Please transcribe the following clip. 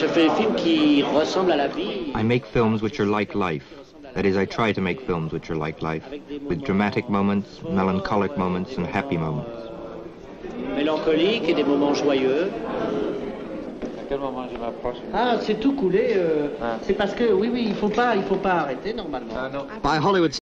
Je fais des films qui ressemblent à la vie. I make films which are like life. That is, I try to make films which are like life, with dramatic moments, melancholic moments, and happy moments. Mélancoliques et des moments joyeux. À quel moment je m'approche? Ah, c'est tout coulé. euh, Ah. C'est parce que, oui, oui, il faut pas, il faut pas arrêter normalement. Ah non. By Hollywood